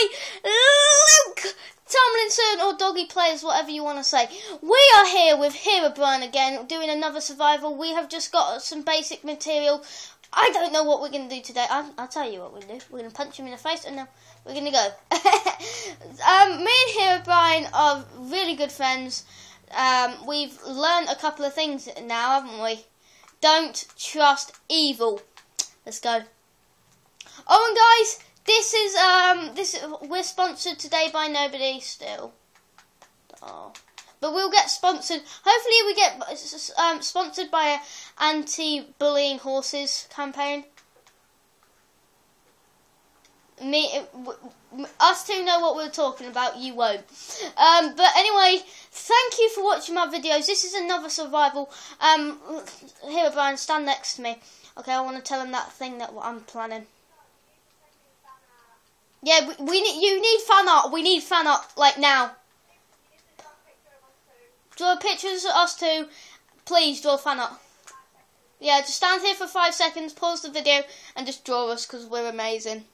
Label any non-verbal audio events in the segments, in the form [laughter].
boy, Luke Tomlinson, or Doggy Players, whatever you want to say. We are here with Herobrine again, doing another survival. We have just got some basic material. I don't know what we're going to do today. I'll, I'll tell you what we're going to do. We're going to punch him in the face and then we're going to go. [laughs] um, me and Herobrine are really good friends. Um, we've learned a couple of things now, haven't we? Don't trust evil. Let's go. Oh, and guys, this is um this we're sponsored today by nobody still. Oh. But we'll get sponsored. Hopefully, we get um, sponsored by an anti-bullying horses campaign. Me, us two know what we're talking about. You won't. Um, but anyway, thank you for watching my videos. This is another survival. Um, here, Brian, stand next to me. Okay, I want to tell him that thing that I'm planning. Yeah, we, we need. You need fan art. We need fan art like now. Draw pictures of us two. Please draw fan art. Yeah, just stand here for five seconds, pause the video, and just draw us because we're amazing.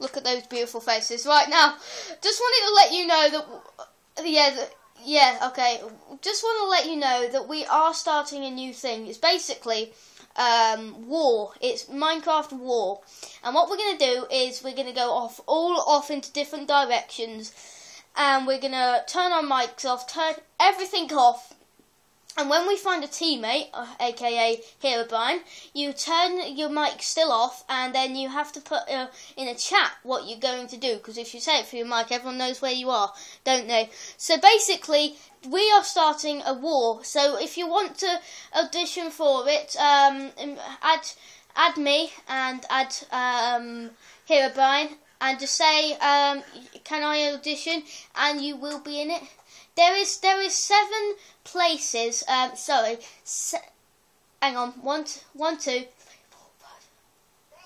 Look at those beautiful faces. Right now, just wanted to let you know that. Yeah, that, yeah, okay. Just want to let you know that we are starting a new thing. It's basically um, war. It's Minecraft War. And what we're going to do is we're going to go off all off into different directions. And we're going to turn our mics off, turn everything off. And when we find a teammate, uh, aka Herobrine, you turn your mic still off, and then you have to put uh, in a chat what you're going to do. Because if you say it through your mic, everyone knows where you are, don't they? So basically, we are starting a war. So if you want to audition for it, um, add add me and add um, Herobrine, and just say, um, "Can I audition?" and you will be in it. There is there is seven places. Um, sorry, se hang on. One, one, two, three, four, five,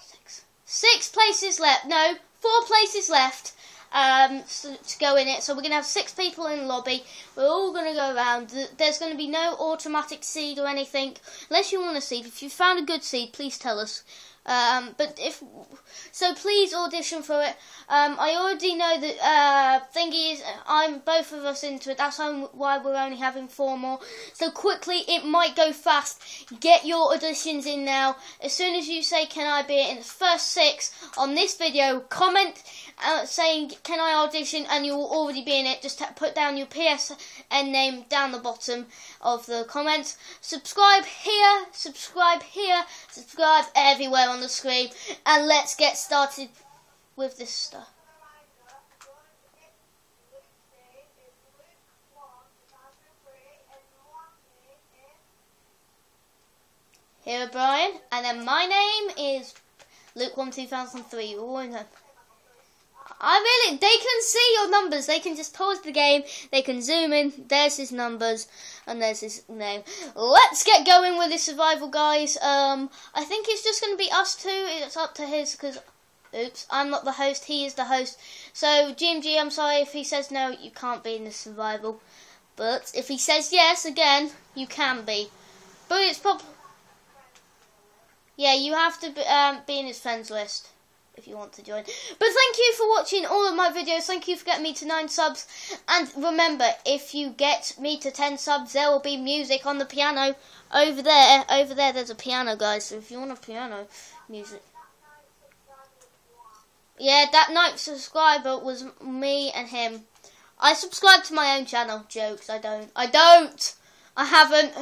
six. Six places left. No, four places left um, so, to go in it. So we're going to have six people in the lobby. We're all going to go around. There's going to be no automatic seed or anything. Unless you want a seed. If you found a good seed, please tell us. Um, but if so, please audition for it. Um, I already know that uh, thingy is I'm both of us into it. That's why we're only having four more. So quickly, it might go fast. Get your auditions in now. As soon as you say, "Can I be in the first six on this video?" Comment uh, saying, "Can I audition?" and you'll already be in it. Just put down your PSN name down the bottom of the comments. Subscribe here. Subscribe here. Subscribe everywhere on the screen, and let's get started with this stuff. Here, Brian, and then my name is Luke One Two Thousand Three. I really, they can see your numbers. They can just pause the game. They can zoom in. There's his numbers, and there's his name. Let's get going with this survival, guys. Um, I think it's just going to be us two. It's up to his because, oops, I'm not the host. He is the host. So GMG, I'm sorry if he says no. You can't be in the survival. But if he says yes again, you can be. But it's probably yeah. You have to be, um, be in his friends list if you want to join. But thank you for watching all of my videos. Thank you for getting me to 9 subs. And remember, if you get me to 10 subs, there will be music on the piano. Over there, over there, there's a piano, guys. So if you want a piano music. Yeah, that ninth subscriber was me and him. I subscribe to my own channel. Jokes, I don't. I don't! I haven't.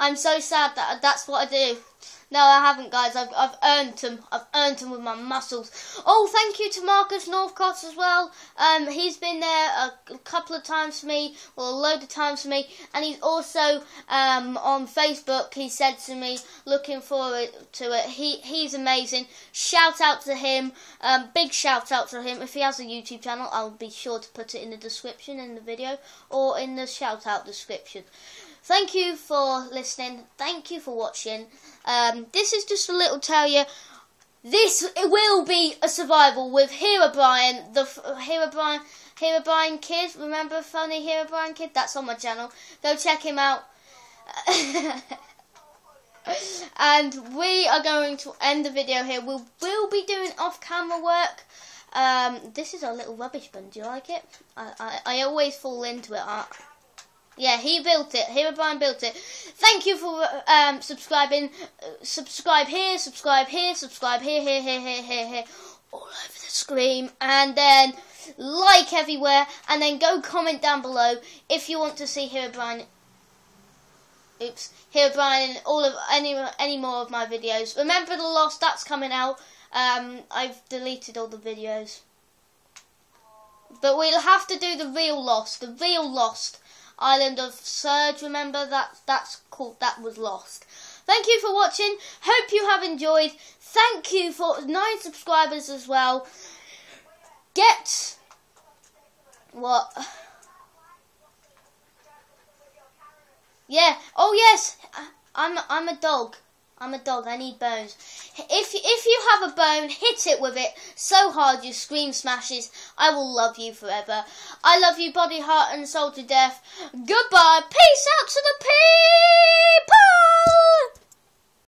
I'm so sad that that's what I do. No, I haven't, guys. I've, I've earned them. I've earned them with my muscles. Oh, thank you to Marcus Northcott as well. Um, he's been there a, couple of times for me, well, a load of times for me, and he's also um, on Facebook. He said to me, looking forward to it. He he's amazing. Shout out to him. Um, big shout out to him. If he has a YouTube channel, I'll be sure to put it in the description in the video or in the shout out description. Thank you for listening. Thank you for watching. Um, this is just a little tell you. This will be a survival with Herobrine, the Herobrine, Hero Brian kid. Remember funny Herobrine kid? That's on my channel. Go check him out. [laughs] and we are going to end the video here. We will be doing off-camera work. Um, this is our little rubbish bin. Do you like it? I, I, I always fall into it. I, yeah, he built it. Herobrine built it. Thank you for um, subscribing. Uh, subscribe here, subscribe here, subscribe here, here, here, here, here, here, all over the screen, and then like everywhere, and then go comment down below if you want to see Herobrine. Oops, Herobrine and all of any any more of my videos. Remember the Lost that's coming out. Um, I've deleted all the videos. But we'll have to do the real Lost, the real Lost. Island of Surge, remember that that's called that was lost. Thank you for watching. Hope you have enjoyed. Thank you for nine subscribers as well. Get what? Yeah. Oh yes. I'm I'm a dog. I'm a dog. I need bones. If if you have a bone, hit it with it so hard your scream smashes. I will love you forever. I love you, body, heart, and soul to death. Goodbye. Peace out to the peace.